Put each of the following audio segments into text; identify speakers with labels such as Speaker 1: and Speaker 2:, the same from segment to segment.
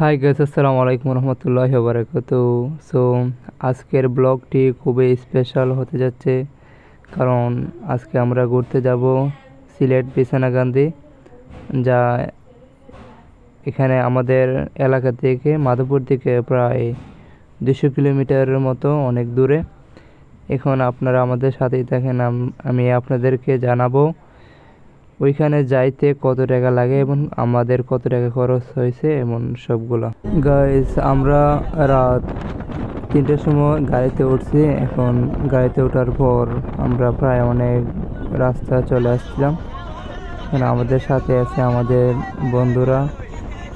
Speaker 1: Hi guys আসসালামু আলাইকুম রহমতুল্লাহ বারাকাত so আজকের ব্লগটি খুবই স্পেশাল হতে যাচ্ছে। কারণ আজকে আমরা ঘুরতে যাব সিলেট বিছানাকান্দি যা এখানে আমাদের এলাকা থেকে মাধবপুর থেকে প্রায় দুশো কিলোমিটারের মতো অনেক দূরে। এখন আপনারা আমাদের সাথেই থাকেন আমি আপনাদেরকে জানাব ওইখানে যাইতে কত টাকা লাগে এবং আমাদের কত টাকা খরচ হয়েছে এমন সবগুলো। গাইস আমরা রাত তিনটের সময় গাড়িতে উঠছি। এখন গাড়িতে ওঠার পর আমরা প্রায় অনেক রাস্তা চলে আসছিলাম। এখন আমাদের সাথে আছে আমাদের বন্ধুরা।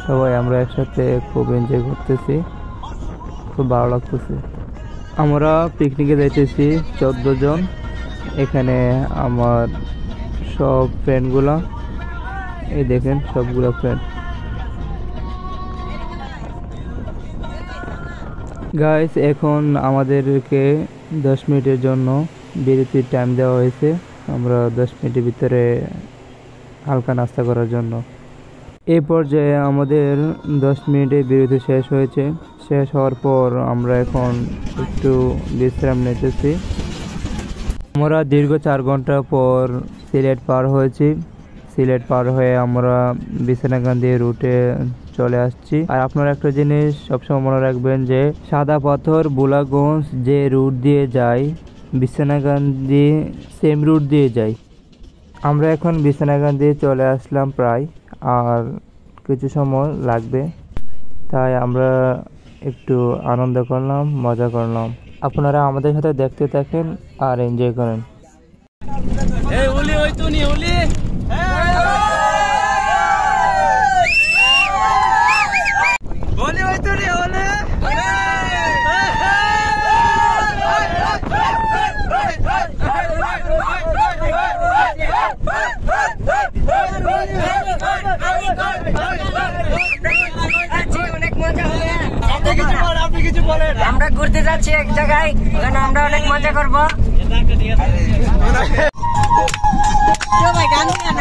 Speaker 1: সবাই আমরা একসাথে খুব এনজয় করতেছি। খুব ভালো লাগতেছে। আমরা পিকনিকে যাইতেছি চোদ্দ জন। এখানে আমার সব ফ্রেন্ডগুলো এই দেখেন সবগুলো ফ্রেন্ড গাইস এখন আমাদেরকে দশ মিনিটের জন্য বিরতির টাইম দেওয়া হয়েছে। আমরা দশ মিনিটের ভিতরে হালকা নাস্তা করার জন্য। এই পর্যায়ে আমাদের দশ মিনিটে বিরতি শেষ হয়েছে। শেষ হওয়ার পর আমরা এখন একটু বিশ্রাম নিতেছি। আমরা দীর্ঘ চার ঘণ্টা পর সিলেট পার হয়েছি। সিলেট পার হয়ে আমরা বিছানাকান্দি রুটে চলে আসছি। আর আপনারা একটা জিনিস সবসময় মনে রাখবেন যে, সাদা পাথর, বুলাগঞ্জ যে রুট দিয়ে যায় বিছানাকান্দি সেম রুট দিয়ে যায় আমরা এখন বিছানাকান্দি চলে আসলাম প্রায়, আর কিছু সময় লাগবে। তাই আমরা একটু আনন্দ করলাম, মজা করলাম। আপনারা আমাদের সাথে দেখতে থাকেন আর এনজয় করেন
Speaker 2: এই উলি ওই তো নি উলি বলি ওই তো নি উলি
Speaker 3: অনেক মজা হবে
Speaker 2: আপনি কিছু বলেন আপনি কিছু বলেন
Speaker 3: আমরা ঘুরতে যাচ্ছি এক জায়গায় ওখানে আমরা অনেক মজা করব। ভাই গান দিয়ে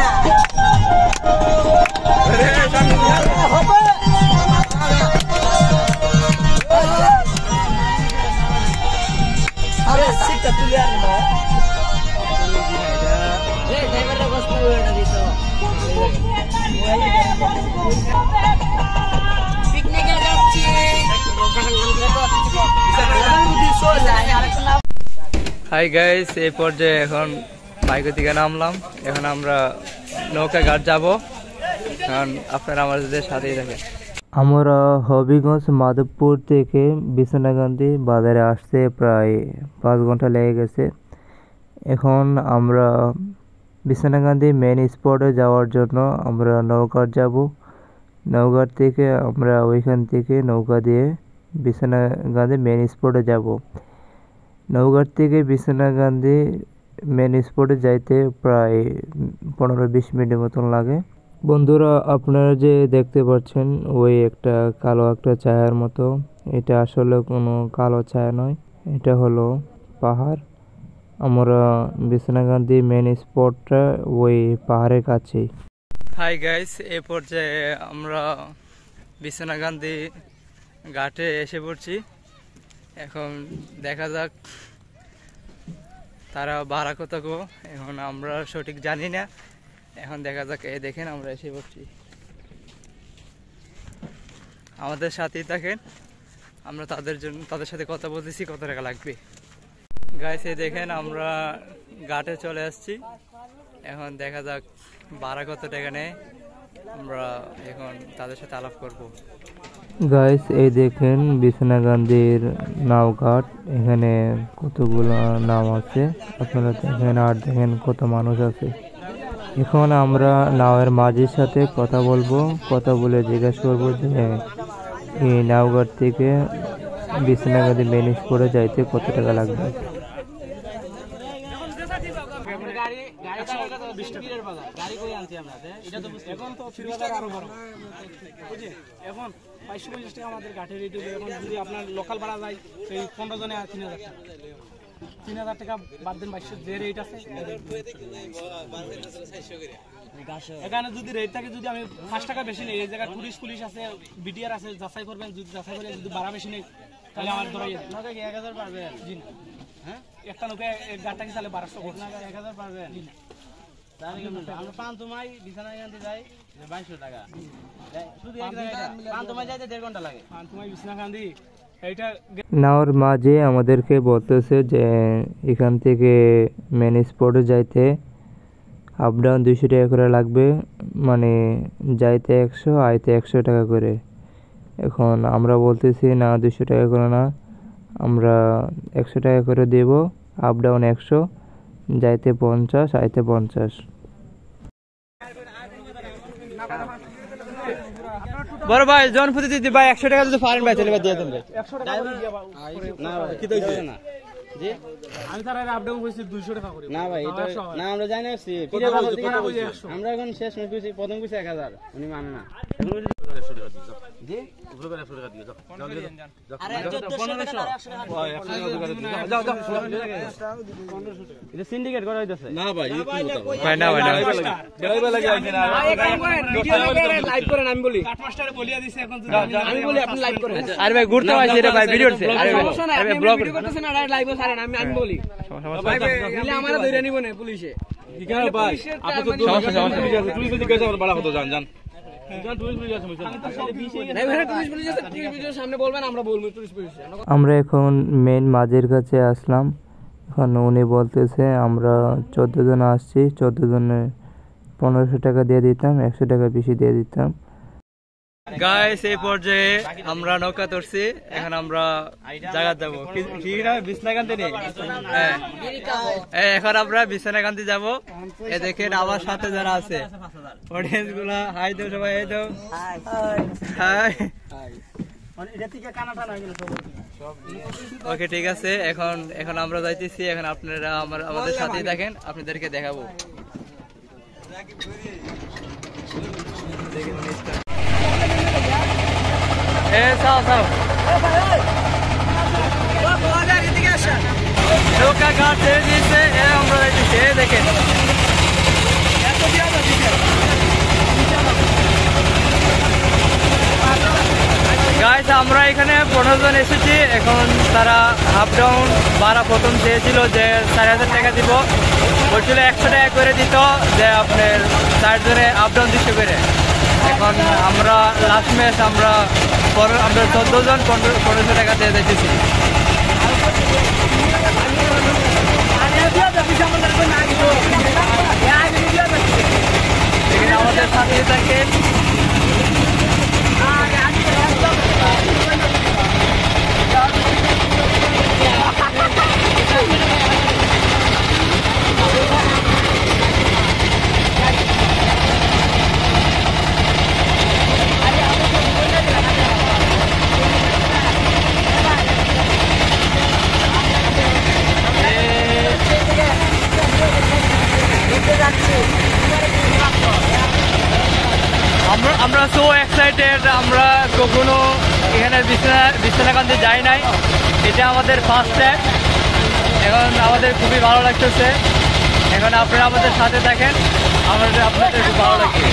Speaker 1: হাই গাইস এই পর্যায়ে এখন বাইকের দিকে নামলাম। এখন আমরা নৌকা ঘাট যাব। কারণ আপনারা আমাদের সাথেই থাকেন। আমরা হবিগঞ্জ, মাধবপুর থেকে বিছনাকান্দি বাজারে আসতে প্রায় পাঁচ ঘণ্টা লেগে গেছে। এখন আমরা বিছনাকান্দি মেন স্পটে যাওয়ার জন্য আমরা নৌকার যাব। নৌকার থেকে আমরা ওইখান থেকে নৌকা দিয়ে বিছনাকান্দি মেন স্পটে যাব। নৌঘাট থেকে বিছনাকান্দি মেন স্পটে যাইতে প্রায় পনেরো বিশ মিনিটের মতন লাগে। বন্ধুরা, আপনারা যে দেখতে পাচ্ছেন, ওই একটা কালো একটা ছায়ার মতো। এটা আসলে কোনো কালো ছায়া নয়, এটা হলো পাহাড়। আমরা বিছনাকান্দি মেন স্পটটা ওই পাহাড়ের কাছেই। হাই গাইস এ পর্যায়ে আমরা বিছনাকান্দি ঘাটে এসে পড়ছি। এখন দেখা যাক তারা ভাড়া কত গো। এখন আমরা সঠিক জানি না। এখন দেখা যাক, এই দেখেন আমরা এসে পড়ছি। আমাদের সাথেই থাকেন। আমরা তাদের জন্য, তাদের সাথে কথা বলতেছি, কত টাকা লাগবে। এই দেখেন আমরা ঘাটে চলে আসছি। এখন দেখা যাক ভাড়া কত টাকা নেয়। আমরা এখন তাদের সাথে আলাপ করব। গাইস এই দেখেন বিছনাকান্দির নাওঘাট। এখানে কতগুলো নাম আছে। আপনারা দেখেন আর দেখেন কত মানুষ আছে। এখন আমরা নাওয়ের মাঝির সাথে কথা বলব। কথা বলে জিজ্ঞেস করব যে, এই নাওঘাট থেকে বিছনাকান্দি মেন স্পোর্টে যাইতে কত টাকা লাগবে?
Speaker 2: এখন বাইশশো পঞ্চাশ টাকা আমাদের গাঠের রেট এখন যদি আপনার লোকাল ভাড়া যায় সেই পনেরো জনে তিন হাজার টাকা। তিন হাজার টাকা বাদ দেন বাইশশো যে রেট আছে এখানে যদি রেট থাকে যদি আমি পাঁচ টাকা বেশি নেই এই জায়গায় টুরিস্ট পুলিশ আছে বিটিআর আছে যাচাই করবেন যদি যাচাই করে যদি ভাড়া বেশি নেই তাহলে আমার ধরাই এক হাজার পারবেন? জি। না হ্যাঁ? একটা নৌকা এক গাড়িটা কি তাহলে বারোশো এক হাজার পারবেন? জি। না
Speaker 4: আমরা পান্তুমাই বিছানা আনতে যাই। বাইশশো টাকা। শুধু এক জায়গায় পান্তুমাই যাইতে দেড় ঘণ্টা লাগে।
Speaker 2: তোমার বিছনা কান্দি এইটা
Speaker 5: নাওর মাঝে আমাদেরকে বলতেছে যে এখান থেকে মেন স্পটে যাইতে আপ ডাউন দুইশো টাকা করে লাগবে। মানে যাইতে একশো আইতে একশো টাকা করে। এখন আমরা বলতেছি না দুশো টাকা করে না। আমরা একশো টাকা করে দেব আপ ডাউন একশো যাইতে পঞ্চাশ আইতে পঞ্চাশ। বড় ভাই জন প্রতি দিদি ভাই একশো টাকা যদি পারেন ভাই তাহলে দিয়ে দেন ভাই।
Speaker 2: একশো টাকা
Speaker 4: না। জি?
Speaker 2: আমি তার আগে আপডাউন করেছি দুইশো টাকা করে।
Speaker 4: না ভাই এটা না আমরা জানি আসছি
Speaker 2: কত বলছে, কত বলছে? একশো।
Speaker 4: আমরা এখন শেষ মেশ কইছি প্রথম কইছি এক হাজার। উনি মানে না। জি? এটা সিন্ডিকেট করা হইতাছে।
Speaker 6: না ভাই কি কথা
Speaker 5: ভাই না ভাই না
Speaker 2: কাঠমাস্টারে বলিয়া দিছে এখন আমি বলি আপনি লাইভ করেন।
Speaker 5: আরে ভাই ঘুরতে রে ভাই ভিডিও আরে ভাই আরে ভাই ব্লগ
Speaker 2: করতেছেন আর লাইভ ছাড়েন আমি আমি বলি। দিলে আমারে ধরে নিব না পুলিশে।
Speaker 5: এখন মেন মাঝের কাছে আসলাম। এখন উনি বলতেছে আমরা চোদ্দ জন আসছি। চোদ্দ জনে পনেরোশো টাকা দিয়ে দিতাম একশো টাকা বেশি দিয়ে দিতাম। গাইস এই পর্যায়ে আমরা নৌকা ধরছি। এখন আমরা জায়গা যাব। কি- নাম বিছনাকান্তি নেই? হ্যাঁ। এখন আমরা বিছনাকান্তি যাব। এ, দেখেন আমার সাথে যারা আছে। অডিয়েন্সগুলা হাই দাও সবাই হাই দাও। হাই। ওকে, ঠিক আছে। এখন এখন আমরা যাইতেছি। এখন আপনারা আমার আমাদের সাথেই থাকেন। আপনাদেরকে দেখাবো। আমরা গাইস আমরা এখানে পনেরো জন এসেছি, এখন তারা হাফ ডাউন ভাড়া প্রথম চেয়েছিল যে চার হাজার টাকা দিব। বলছিল একশো টাকা করে দিত, যে আপনার চারজনে আপ ডাউন দুশো করে এখন আমরা লাস্ট ম্যাচ আমরা পনেরো- আমরা চোদ্দ জন পনেরো পনেরোশো টাকা দিয়ে দিতেছি এখানে আমাদের সাথে থাকেন আমরা আমরা সো এক্সাইটেড আমরা কখনো এখানে বিছানা বিছানাকান্দি যাই নাই। এটা আমাদের ফার্স্ট ট্যাপ এখন আমাদের খুবই ভালো লাগতেছে। এখন আপনারা আমাদের সাথে থাকেন। আমাদের আপনাদের খুব ভালো লাগছে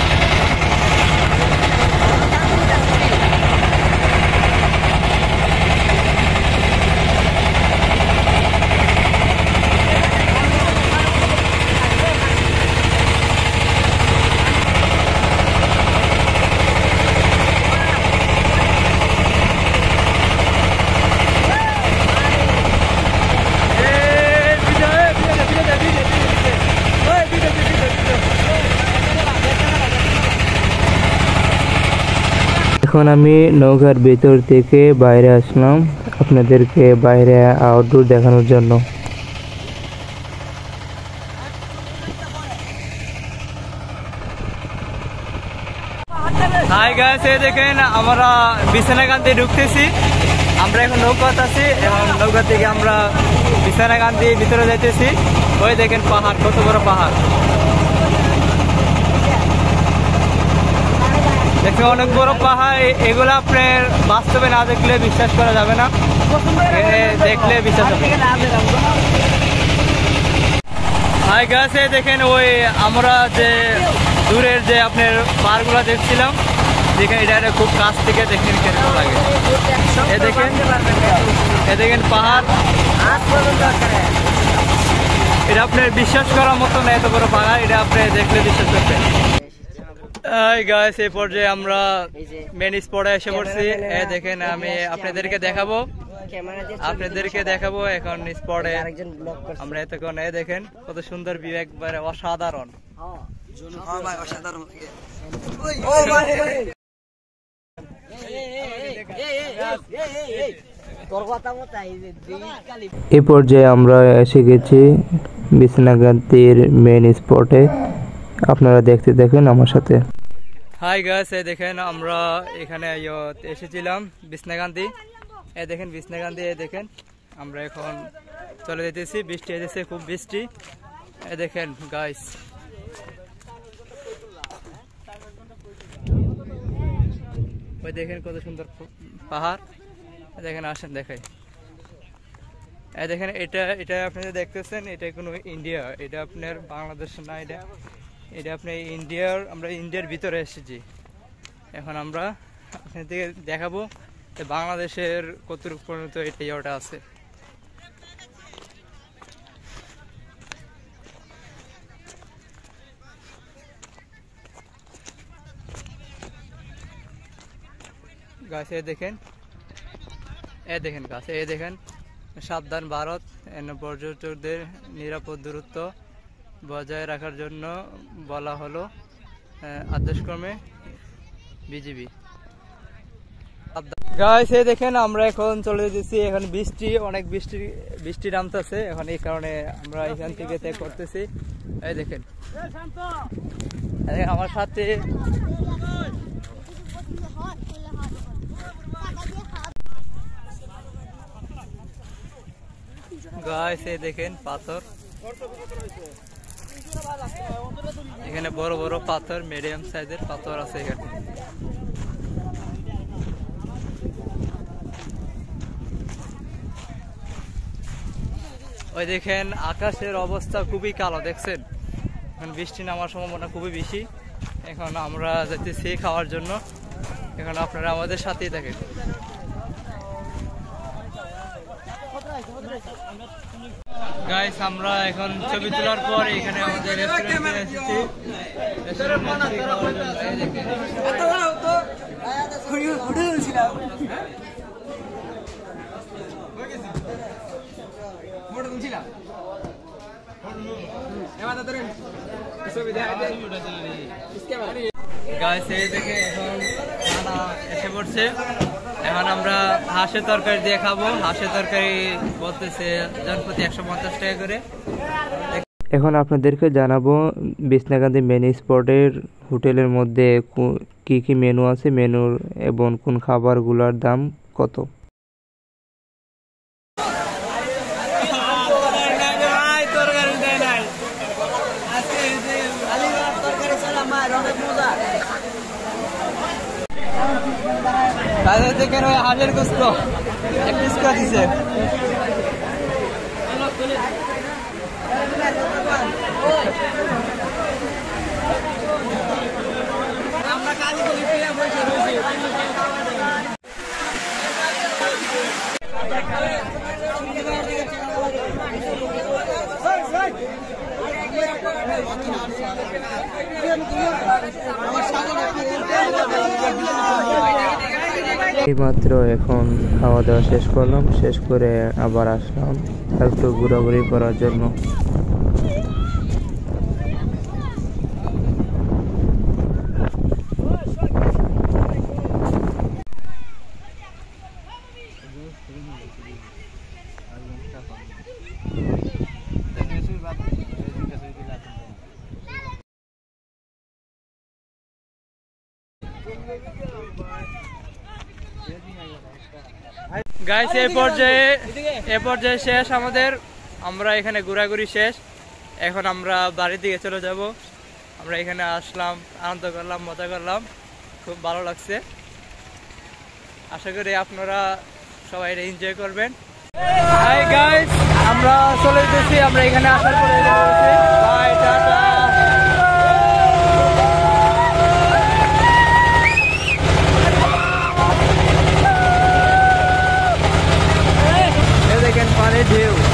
Speaker 5: এখন আমি নৌকার ভেতর থেকে বাইরে আসলাম আপনাদেরকে বাইরে আউটডোর দেখানোর জন্য। দেখেন, আমরা বিছানাকান্তি ঢুকতেছি। আমরা এখন নৌকাতে আছি এবং নৌকা থেকে আমরা বিছানাকান্তি ভিতরে যাইতেছি। ওই দেখেন পাহাড়, কত বড় পাহাড়। দেখতে অনেক বড় পাহাড়, এগুলো আপনার বাস্তবে না দেখলে বিশ্বাস করা যাবে না। দেখলে বিশ্বাস হাই গাছে দেখেন ওই আমরা যে দূরের যে আপনার পাহাড়গুলো দেখছিলাম দেখেন এটা খুব কাছ থেকে দেখেন কেরকম লাগে। এ দেখেন এ দেখেন পাহাড়। এটা আপনার বিশ্বাস করার মতো না এত বড় পাহাড়, এটা আপনি দেখলে বিশ্বাস করবেন। এই গাইস এই পর্যায়ে আমরা মেন স্পটে এসে পড়ছি। এই দেখেন আমি আপনাদেরকে দেখাবো। আপনাদেরকে দেখাবো এখন স্পটে আমরা এতক্ষণ এই দেখেন কত সুন্দর ভিউ একবারে অসাধারণ।
Speaker 3: এই
Speaker 5: পর্যায়ে আমরা এসে গেছি বিছনাগান্তির মেন স্পটে আপনারা দেখতে দেখেন আমার সাথে। হাই গাছ এই দেখেন আমরা এখানে এসেছিলাম বিছনাকান্তি এ দেখেন বিছনাকান্তি এ দেখেন আমরা এখন চলে যেতেছি, বৃষ্টি এসেছে খুব বৃষ্টি। এ দেখেন গাইস ওই দেখেন কত সুন্দর পাহাড়। দেখেন, আসেন দেখাই। দেখেন, এটা এটা আপনি দেখতেছেন, এটা কোনো ইন্ডিয়া এটা আপনার বাংলাদেশ না, এটা এটা আপনি ইন্ডিয়ার, আমরা ইন্ডিয়ার ভিতরে এসেছি। এখন আমরা আপনাদেরকে দেখাবো যে বাংলাদেশের কতটুকু পর্যন্ত এটা ইয়েটা আছে। গাছে দেখেন। এ দেখেন গাছে, এ দেখেন। সাবধান ভারত পর্যটকদের নিরাপদ দূরত্ব। বজায় রাখার জন্য বলা হলো আদেশক্রমে বিজিবি। গাইস এই দেখেন আমরা এখন চলে যেতেছি এখন বৃষ্টি অনেক বৃষ্টি বৃষ্টি নামতেছে এখন এই কারণে আমরা এখান থেকে ত্যাগ করতেছি। এই দেখেন, আমার সাথে গাইস এই দেখেন পাথর। এখানে বড় বড় পাথর মিডিয়াম সাইজের পাথর আছে এখানে। ওই দেখেন, আকাশের অবস্থা খুবই কালো, দেখছেন? এখন বৃষ্টি নামার সম্ভাবনা খুবই বেশি। এখন আমরা যাইতেছি খাওয়ার জন্য। এখন আপনারা আমাদের সাথেই থাকেন। গাইস আমরা এখন ছবি তোলার পর এখানে আমাদের রেস্টুরেন্টে এসেছি। গাইস এই দেখে এখন খানা এসে পড়ছে। এখন আমরা হাঁসের তরকারি দিয়ে খাব। হাঁসের তরকারি বলতেছে জনপ্রতি একশো পঞ্চাশ টাকা করে। এখন আপনাদেরকে জানাব বিছনাকান্দি মেন স্পটের হোটেলের মধ্যে কি কি মেনু আছে মেনুর এবং কোন খাবারগুলোর দাম কত? থেকে হাজার গোস্ত। এক পিস এইমাত্র এখন খাওয়া দাওয়া শেষ করলাম শেষ করে আবার আসলাম। একটু ঘোরাঘুরি করার জন্য। গাইস এই পর্যায়ে এ পর্যায়ে শেষ আমাদের। আমরা এখানে ঘোরাঘুরি শেষ। এখন আমরা বাড়ির দিকে চলে যাব। আমরা এখানে আসলাম আনন্দ করলাম মজা করলাম। খুব ভালো লাগছে। আশা করি আপনারা সবাই এনজয় করবেন। হাই গাইস আমরা চলে যেতেছি আমরা এখানে আসার পরে বাই টাটা I do.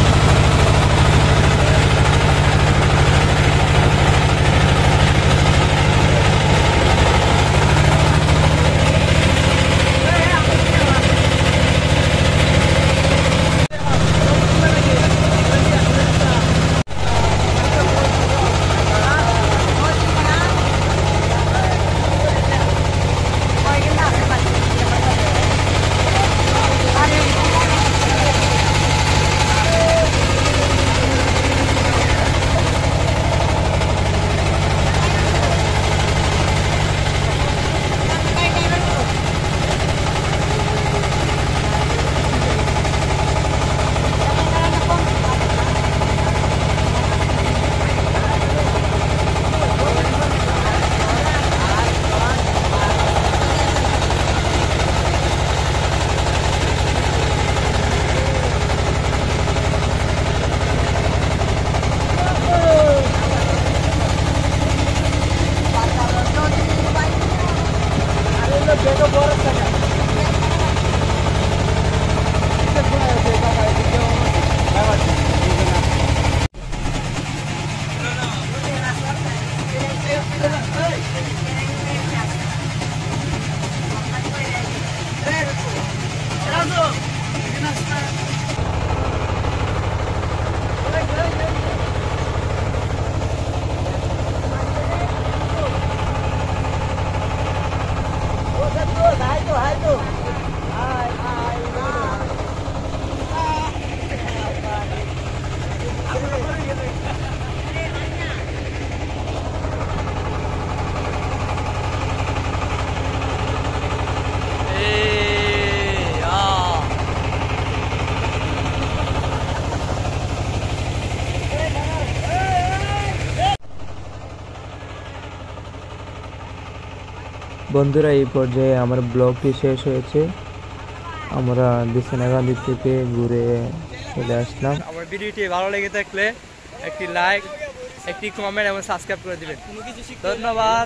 Speaker 5: বন্ধুরা, এই পর্যায়ে আমার ব্লগটি শেষ হয়েছে। আমরা বিছানাগান্ধি থেকে ঘুরে চলে আসলাম। আমার ভিডিওটি ভালো লেগে থাকলে একটি লাইক একটি কমেন্ট এবং সাবস্ক্রাইব করে দিবেন। ধন্যবাদ।